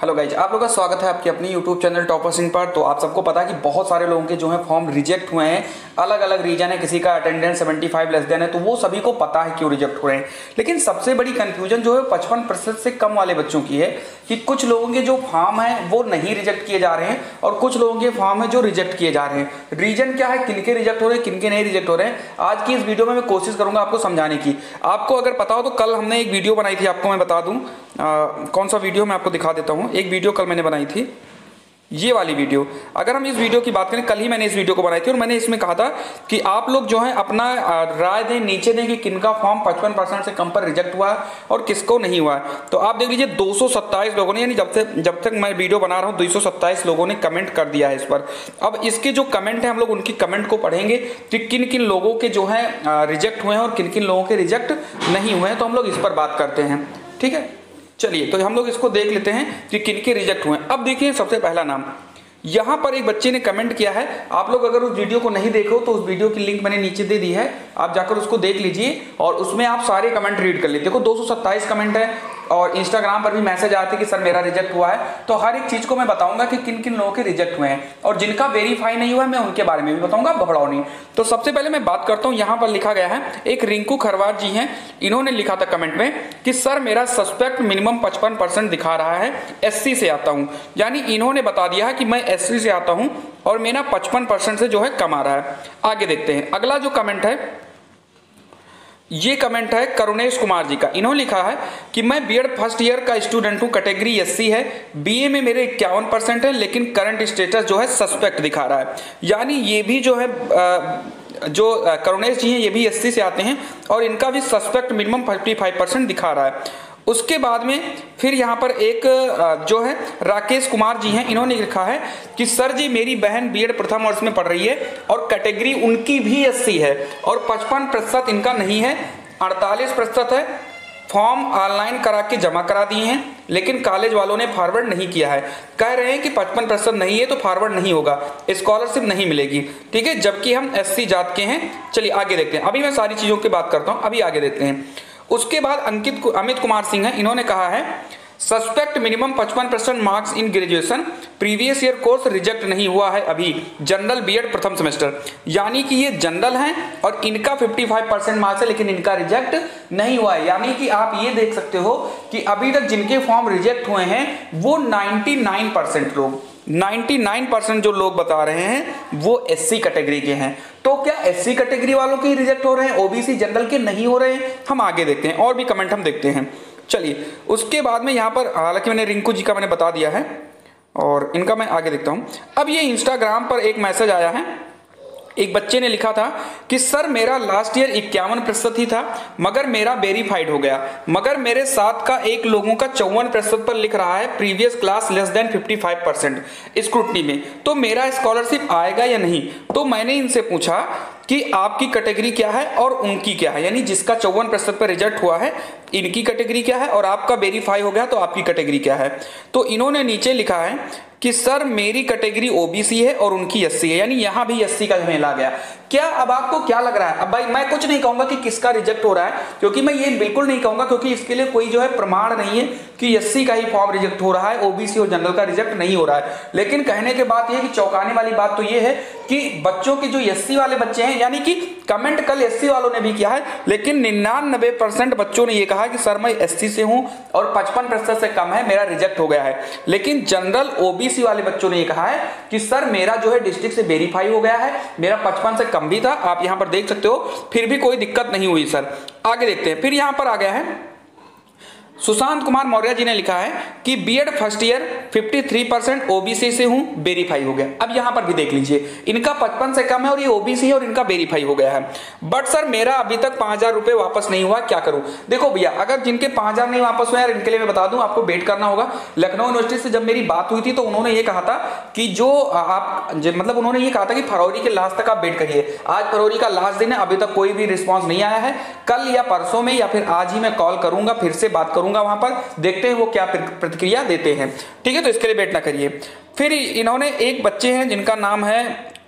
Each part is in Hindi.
हेलो गाइज़ आप लोगों का स्वागत है आपके अपनी यूट्यूब चैनल टॉपर सिंह पर। तो आप सबको पता है कि बहुत सारे लोगों के जो है फॉर्म रिजेक्ट हुए हैं। अलग अलग रीजन है, किसी का अटेंडेंस 75 लेस देन है तो वो सभी को पता है क्यों रिजेक्ट हो रहे हैं। लेकिन सबसे बड़ी कंफ्यूजन जो है पचपन प्रतिशत से कम वाले बच्चों की है कि कुछ लोगों के जो फॉर्म है, वो नहीं रिजेक्ट किए जा रहे हैं और कुछ लोगों के फॉर्म है जो रिजेक्ट किए जा रहे हैं। रीजन क्या है? किनके रिजेक्ट हो रहे हैं किनके नहीं रिजेक्ट हो रहे हैं? आज की इस वीडियो में मैं कोशिश करूँगा आपको समझाने की। आपको अगर पता हो तो कल हमने एक वीडियो बनाई थी, आपको मैं बता दूँ। कौन सा वीडियो मैं आपको दिखा देता हूँ। एक वीडियो कल मैंने बनाई थी। ये वाली वीडियो। अगर हम इस वीडियो की बात करें, कल ही मैंने इस वीडियो को बनाई थी और मैंने इसमें कहा था कि आप लोग जो है अपना राय दें, नीचे दें कि किनका फॉर्म 55 परसेंट से कम पर रिजेक्ट हुआ है और किसको नहीं हुआ। है तो आप देख लीजिए 227 लोगों ने, यानी जब से, जब तक मैं वीडियो बना रहा हूँ 227 लोगों ने कमेंट कर दिया है इस पर। अब इसके जो कमेंट है, हम लोग उनकी कमेंट को पढ़ेंगे कि किन किन लोगों के जो है रिजेक्ट हुए हैं और किन किन लोगों के रिजेक्ट नहीं हुए हैं तो हम लोग इस पर बात करते हैं। ठीक है? चलिए तो हम लोग इसको देख लेते हैं कि किनके रिजेक्ट हुए अब देखिए सबसे पहला नाम। यहाँ पर एक बच्चे ने कमेंट किया है। आप लोग अगर उस वीडियो को नहीं देखो तो उस वीडियो की लिंक मैंने नीचे दे दी है। आप जाकर उसको देख लीजिए और उसमें आप सारे कमेंट रीड कर लीजिए। देखो, दो सौ सत्ताइस कमेंट है और इंस्टाग्राम पर भी मैसेज आते कि, सर, मेरा रिजेक्ट हुआ है। तो हर एक चीज़ को मैं बताऊँगा कि किन किन लोगों के रिजेक्ट हुए हैं। और जिनका वेरीफाई नहीं हुआ है, मैं उनके बारे में भी बताऊँगा घबराओ नहीं। तो सबसे पहले मैं बात करता हूँ, यहाँ पर लिखा गया है, एक रिंकू खरवार जी हैं, इन्होंने लिखा था कमेंट में कि, सर, मेरा सस्पेक्ट मिनिमम पचपन दिखा रहा है एससी से आता हूँ। यानी इन्होंने बता दिया है कि मैं एससी से आता हूँ और मेरा पचपन से जो है कम आ रहा है। आगे देखते हैं। अगला जो कमेंट है ये कमेंट है करुणेश कुमार जी का। इन्होंने लिखा है कि मैं बीएड फ़र्स्ट ईयर का स्टूडेंट हूँ कैटेगरी एससी है। बीए में मेरे इक्यावन परसेंट है, लेकिन करंट स्टेटस जो है सस्पेक्ट दिखा रहा है। यानी ये भी जो है जो करुणेश जी हैं, ये भी एससी से आते हैं और इनका भी suspect minimum fifty five percent दिखा रहा है। उसके बाद में फिर यहाँ पर एक जो है, राकेश कुमार जी हैं, इन्होंने लिखा है कि, सर जी, मेरी बहन बीएड प्रथम वर्ष में पढ़ रही है और कैटेगरी उनकी भी एससी है और पचपन प्रतिशत इनका नहीं है, अड़तालीस प्रतिशत है, फॉर्म ऑनलाइन करा के जमा करा दिए हैं, लेकिन कॉलेज वालों ने फॉरवर्ड नहीं किया है। कह रहे हैं कि, पचपन प्रतिशत नहीं है तो फॉरवर्ड नहीं होगा, स्कॉलरशिप नहीं मिलेगी। ठीक है, जबकि हम एससी जात के हैं, चलिए आगे देखते हैं। अभी मैं सारी चीज़ों की बात करता हूँ, अभी आगे देखते हैं। उसके बाद अंकित अमित कुमार सिंह है। इन्होंने कहा है suspect minimum 55 percent marks in graduation previous year course reject नहीं हुआ है अभी। जनरल बीएड प्रथम सेमेस्टर यानी कि ये जनरल हैं और इनका 55 परसेंट मार्क्स है, लेकिन इनका रिजेक्ट नहीं हुआ है। यानी कि आप ये देख सकते हो कि अभी तक जिनके फॉर्म रिजेक्ट हुए हैं, वो 99 परसेंट लोग। 99 परसेंट जो लोग बता रहे हैं, वो एससी कैटेगरी के हैं। तो क्या एससी कैटेगरी वालों के ही रिजेक्ट हो रहे हैं? ओबीसी जनरल के नहीं हो रहे हैं? हम आगे देखते हैं और भी कमेंट हम देखते हैं। चलिए, उसके बाद में यहाँ पर, हालाँकि मैंने रिंकू जी का मैंने बता दिया है और इनका मैं आगे देखता हूँ। अब ये इंस्टाग्राम पर एक मैसेज आया है। एक बच्चे ने लिखा था कि, सर, मेरा लास्ट ईयर इक्यावन प्रतिशत ही था, मगर मेरा वेरीफाइड हो गया। मगर मेरे साथ का एक लोगों का चौवन प्रतिशत पर लिख रहा है previous class less than 55 percent scrutiny में। तो मेरा स्कॉलरशिप आएगा या नहीं? तो मैंने इनसे पूछा कि, आपकी कैटेगरी क्या है और उनकी क्या है? यानी जिसका चौवन प्रतिशत पर रिज़ल्ट हुआ है इनकी कैटेगरी क्या है और आपका वेरीफाई हो गया तो आपकी कैटेगरी क्या है। तो इन्होंने नीचे लिखा है कि, सर, मेरी कैटेगरी ओबीसी है और उनकी एससी है। यानी यहाँ भी एससी का झमेला गया। क्या अब आपको क्या लग रहा है? अब भाई, मैं कुछ नहीं कहूँगा कि किसका रिजेक्ट हो रहा है, क्योंकि मैं ये बिल्कुल नहीं कहूँगा, क्योंकि इसके लिए कोई जो है प्रमाण नहीं है कि एससी का ही फॉर्म रिजेक्ट हो रहा है, ओबीसी और जनरल का रिजेक्ट नहीं हो रहा है। लेकिन कहने के बाद यह कि चौंकाने वाली बात तो यह है कि बच्चों के जो एससी वाले बच्चे हैं, यानी कि कमेंट कल एससी वालों ने भी किया है, लेकिन निन्यानबे परसेंट बच्चों ने ये कहा कि, सर, मैं एससी से हूँ और पचपन प्रतिशत से कम है, मेरा रिजेक्ट हो गया है। लेकिन जनरल ओबीसी वाले बच्चों ने यह कहा है कि, सर, मेरा जो है डिस्ट्रिक्ट से वेरीफाई हो गया है, मेरा पचपन से कम भी था, आप यहाँ पर देख सकते हो, फिर भी कोई दिक्कत नहीं हुई, सर। आगे देखते हैं, फिर यहाँ पर आ गया है, सुशांत कुमार मौर्य जी ने लिखा है कि BEd first year 53 percent OBC से हूँ वेरीफाई हो गया। अब यहाँ पर भी देख लीजिए, इनका 55 से कम है और ये ओबीसी है और इनका वेरीफाई हो गया है। बट सर मेरा अभी तक पाँच हज़ार रुपए वापस नहीं हुआ, क्या करूँ? देखो भैया, अगर जिनके पाँच हज़ार नहीं वापस हुए यार इनके लिए मैं बता दूँ, आपको वेट करना होगा। लखनऊ यूनिवर्सिटी से जब मेरी बात हुई थी तो उन्होंने ये कहा था कि जो आप मतलब उन्होंने ये कहा था कि फरवरी के लास्ट तक आप वेट करिए। आज फरवरी का लास्ट दिन है, अभी तक कोई भी रिस्पॉन्स नहीं आया है। कल या परसों में या फिर आज ही मैं कॉल करूँगा, फिर से बात करूँगा वहाँ पर, देखते हैं वो क्या प्रतिक्रिया देते हैं। ठीक है तो इसके लिए वेट ना करिए। फिर इन्होंने एक बच्चे हैं जिनका नाम है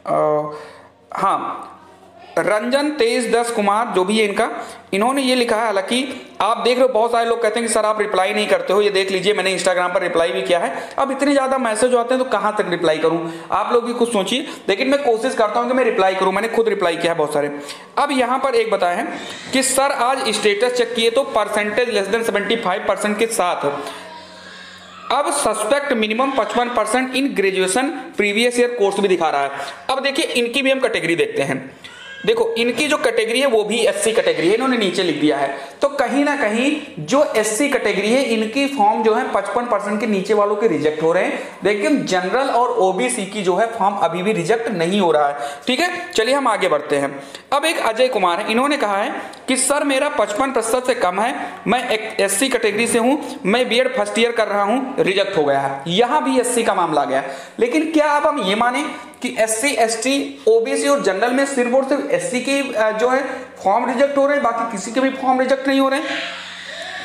आ, हाँ रंजन तेज दस कुमार जो भी है इनका। इन्होंने ये लिखा है हालाँकि आप देख रहे हो बहुत सारे लोग कहते हैं कि सर आप रिप्लाई नहीं करते हो। ये देख लीजिए मैंने इंस्टाग्राम पर रिप्लाई भी किया है। अब इतने ज़्यादा मैसेज आते हैं तो कहाँ तक रिप्लाई करूँ? आप लोग भी कुछ सोचिए। लेकिन मैं कोशिश करता हूँ कि मैं रिप्लाई करूँ। मैंने खुद रिप्लाई किया है बहुत सारे। अब यहाँ पर एक बताया है कि सर आज स्टेटस चेक किए तो परसेंटेज लेस देन सेवेंटी के साथ अब suspect minimum 55 percent in graduation previous year course भी दिखा रहा है। अब देखिए, इनकी भी हम कैटेगरी देखते हैं। देखो, इनकी जो कैटेगरी है, वो भी एससी कैटेगरी है, इन्होंने नीचे लिख दिया है। तो कहीं ना कहीं जो एससी कैटेगरी है, इनकी फॉर्म जो है 55 परसेंट के नीचे वालों के रिजेक्ट हो रहे हैं। लेकिन जनरल और ओबीसी की जो है, फॉर्म अभी भी रिजेक्ट नहीं हो रहा है। ठीक है? चलिए हम आगे बढ़ते हैं। अब एक अजय कुमार है। इन्होंने कहा है कि, सर, मेरा पचपन प्रतिशत से कम है। मैं एस कैटेगरी से हूँ। मैं बी फ़र्स्ट ईयर कर रहा हूँ। रिजेक्ट हो गया है। यहाँ भी एससी का मामला गया लेकिन क्या अब हम ये माने कि S C S T OBC और जनरल में सिर्फ़ और सिर्फ़ एस की जो है फॉर्म रिजेक्ट हो रहे हैं, बाकी किसी के भी फॉर्म रिजेक्ट नहीं हो रहे हैं।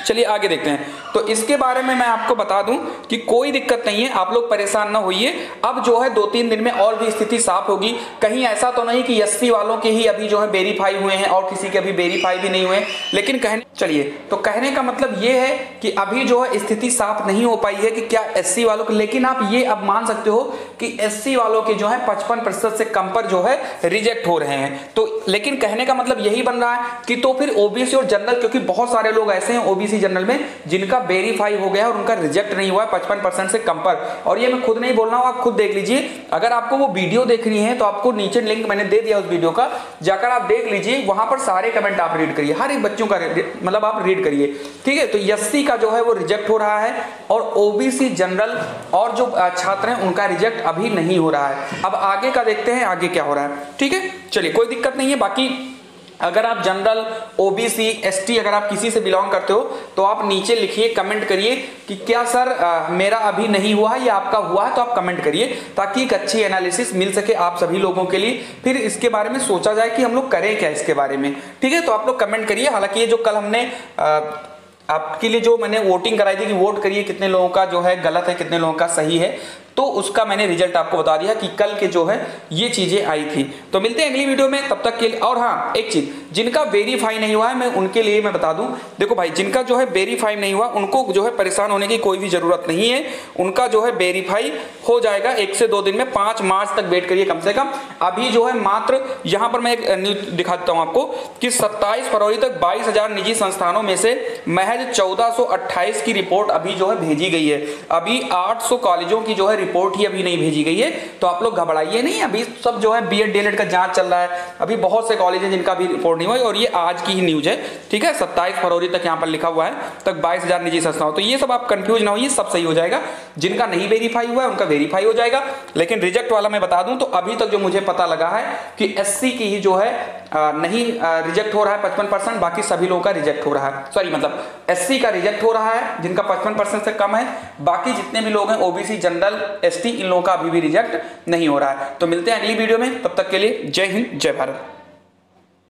चलिए आगे देखते हैं। तो इसके बारे में मैं आपको बता दूँ कि कोई दिक्कत नहीं है, आप लोग परेशान ना होइए। अब जो है दो तीन दिन में और भी स्थिति साफ़ होगी। कहीं ऐसा तो नहीं कि एससी वालों के ही अभी जो है वेरीफाई हुए हैं और किसी के अभी वेरीफाई भी नहीं हुए लेकिन कहने, चलिए तो कहने का मतलब ये है कि अभी जो है, स्थिति साफ़ नहीं हो पाई है कि क्या एससी वालों को, लेकिन आप ये अब मान सकते हो कि एस वालों के जो है पचपन प्रतिशत से कम पर जो है रिजेक्ट हो रहे हैं। तो लेकिन कहने का मतलब यही बन रहा है कि तो फिर ओबीसी और जनरल क्योंकि बहुत सारे लोग ऐसे हैं ओबीसी जनरल में, जिनका वेरीफाई हो गया और उनका रिजेक्ट नहीं हुआ है पचपन परसेंट से कम पर। और ये मैं खुद नहीं बोल रहा हूँ, आप खुद देख लीजिए अगर आपको वो वीडियो देखनी है तो आपको नीचे लिंक मैंने दे दिया उस वीडियो का। जाकर आप देख लीजिए, वहाँ पर सारे कमेंट आप रीड करिए। हर एक बच्चों का मतलब आप रीड करिए। ठीक है? तो एससी का जो है, वो रिजेक्ट हो रहा है, और ओबीसी जनरल और जो छात्र हैं, उनका रिजेक्ट अभी नहीं हो रहा है। अब आगे का देखते हैं, आगे क्या हो रहा है। ठीक है? चलिए, कोई दिक्कत नहीं है। बाकी अगर आप जनरल ओबीसी एसटी अगर आप किसी से बिलोंग करते हो तो आप नीचे लिखिए कमेंट करिए कि क्या सर आ, मेरा अभी नहीं हुआ है या आपका हुआ है तो आप कमेंट करिए ताकि एक अच्छी एनालिसिस मिल सके आप सभी लोगों के लिए। फिर इसके बारे में सोचा जाए कि हम लोग करें क्या इसके बारे में। ठीक है? तो आप लोग कमेंट करिए। हालाँकि ये जो कल हमने आ, आपके लिए जो मैंने वोटिंग कराई थी कि वोट करिए कितने लोगों का जो है गलत है कितने लोगों का सही है तो उसका मैंने रिज़ल्ट आपको बता दिया कि कल के जो है, ये चीज़ें आई थी। तो मिलते हैं अगली वीडियो में, तब तक के लिए, और हाँ एक चीज़, जिनका वेरीफाई नहीं हुआ है, मैं उनके लिए मैं बता दूँ। देखो भाई, जिनका जो है वेरीफाई नहीं हुआ, उनको जो है परेशान होने की कोई भी ज़रूरत नहीं है। उनका जो है वेरीफाई हो जाएगा एक से दो दिन में, पाँच मार्च तक वेट करिए कम से कम। अभी जो है मात्र, यहाँ पर मैं एक न्यूज़ दिखाता हूँ आपको, कि सत्ताईस फरवरी तक बाईस निजी संस्थानों में से महज चौदह की रिपोर्ट अभी जो है भेजी गई है। अभी आठ सौ कॉलेजों की जो है रिपोर्ट ही अभी नहीं भेजी गई है तो आप लोग घबराइए नहीं, अभी सब जो है बी एड डीएलएड का जाँच चल रहा है। अभी बहुत से कॉलेज हैं जिनका भी रिपोर्ट नहीं हुआ और ये आज की ही न्यूज़ है, ठीक है? सत्ताईस फरवरी तक यहाँ पर लिखा हुआ है, तक बाईस निजी संस्थाओं। तो ये सब आप कंफ्यूज ना होइए, सब सही हो जाएगा। जिनका नहीं वेरीफाई हुआ है, उनका वेरीफाई हो जाएगा। लेकिन रिजेक्ट वाला मैं बता दूँ तो अभी तक जो मुझे पता लगा है कि एससी की ही जो है नहीं रिजेक्ट हो रहा है पचपन परसेंट बाकी सभी लोगों का रिजेक्ट हो रहा है। सॉरी मतलब एससी का रिजेक्ट हो रहा है, जिनका पचपन परसेंट से कम है, बाकी जितने भी लोग हैं ओबीसी जनरल एसटी इन लोगों का अभी भी रिजेक्ट नहीं हो रहा है। तो मिलते हैं अगली वीडियो में, तब तक के लिए जय हिंद, जय भारत।